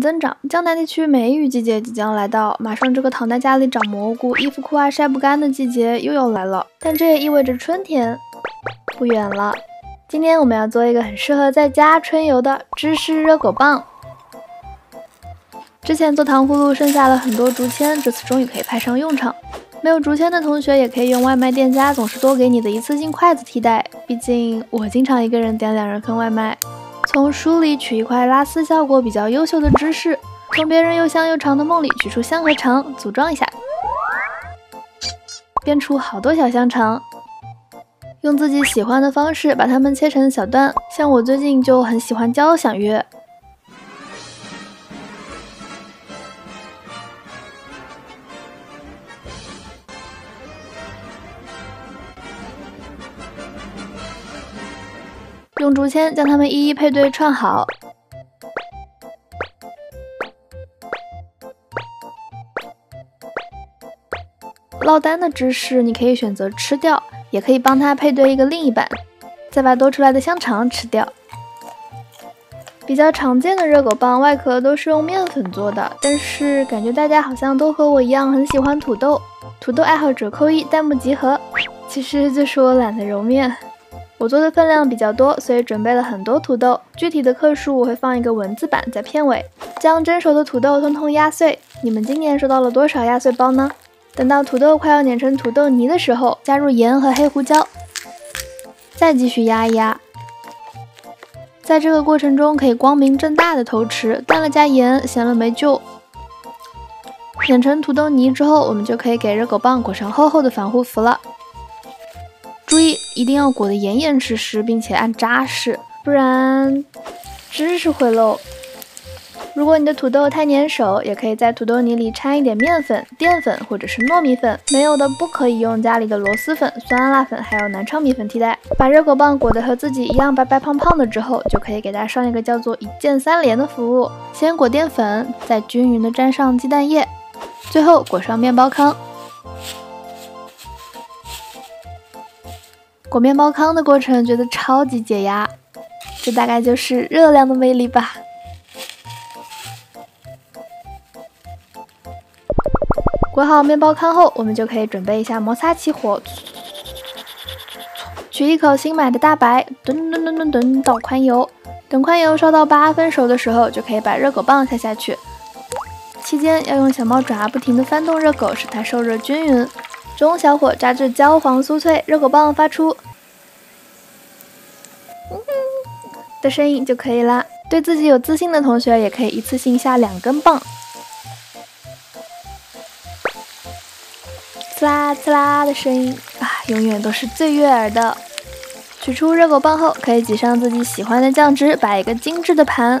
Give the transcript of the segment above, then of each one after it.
增长，江南地区梅雨季节即将来到，马上这个躺在家里长蘑菇、衣服裤袜晒不干的季节又要来了。但这也意味着春天不远了。今天我们要做一个很适合在家春游的芝士热狗棒。之前做糖葫芦剩下了很多竹签，这次终于可以派上用场。没有竹签的同学也可以用外卖店家总是多给你的一次性筷子替代，毕竟我经常一个人点两人份外卖。从书里取一块拉丝效果比较优秀的芝士，从别人又香又长的梦里取出香和肠，组装一下，变出好多小香肠。用自己喜欢的方式把它们切成小段，像我最近就很喜欢交响乐。用竹签将它们一一配对串好。落单的芝士你可以选择吃掉，也可以帮它配对一个另一半，再把多出来的香肠吃掉。比较常见的热狗棒外壳都是用面粉做的，但是感觉大家好像都和我一样很喜欢土豆。土豆爱好者扣一，弹幕集合。其实就是我懒得揉面。我做的分量比较多，所以准备了很多土豆。具体的克数我会放一个文字版在片尾。将蒸熟的土豆通通压碎。你们今年收到了多少压碎包呢？等到土豆快要碾成土豆泥的时候，加入盐和黑胡椒，再继续压一压。在这个过程中可以光明正大的偷吃，淡了加盐，咸了没救。碾成土豆泥之后，我们就可以给热狗棒裹上厚厚的防护服了。注意，一定要裹得严严实实，并且按扎实，不然芝士会漏。如果你的土豆太粘手，也可以在土豆泥里掺一点面粉、淀粉或者是糯米粉。没有的不可以用家里的螺蛳粉、酸辣粉，还有南昌米粉替代。把热狗棒裹得和自己一样白白胖胖的之后，就可以给它上一个叫做一键三连的服务：先裹淀粉，再均匀的沾上鸡蛋液，最后裹上面包糠。裹面包糠的过程觉得超级解压，这大概就是热量的魅力吧。裹好面包糠后，我们就可以准备一下摩擦起火，取一口新买的大白，吨吨吨吨吨倒宽油，等宽油烧到八分熟的时候，就可以把热狗棒下下去。期间要用小猫爪不停地翻动热狗，使它受热均匀。中小火炸至焦黄酥脆，热狗棒发出的声音就可以啦。对自己有自信的同学，也可以一次性下两根棒，刺啦刺啦的声音啊，永远都是最悦耳的。取出热狗棒后，可以挤上自己喜欢的酱汁，摆一个精致的盘。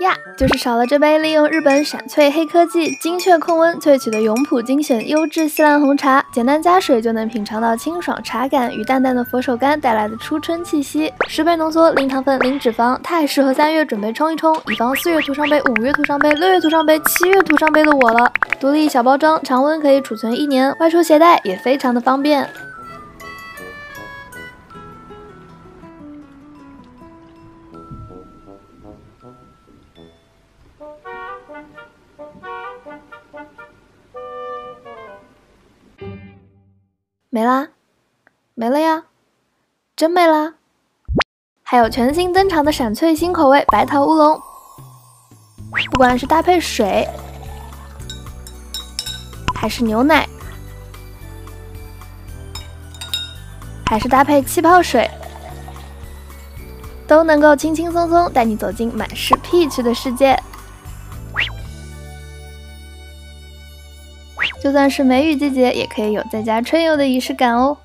呀，就是少了这杯利用日本闪萃黑科技、精确控温萃取的永璞精选优质锡兰红茶，简单加水就能品尝到清爽茶感与淡淡的佛手柑带来的初春气息。十倍浓缩，零糖分，零脂肪，太适合三月准备冲一冲，以防四月涂上杯、五月涂上杯、六月涂上杯、七月涂上杯的我了。独立小包装，常温可以储存一年，外出携带也非常的方便。没啦，没了呀，真没啦。还有全新登场的闪翠新口味白桃乌龙，不管是搭配水，还是牛奶，还是搭配气泡水，都能够轻轻松松带你走进满是 peach 的世界。就算是梅雨季节，也可以有在家春游的仪式感哦。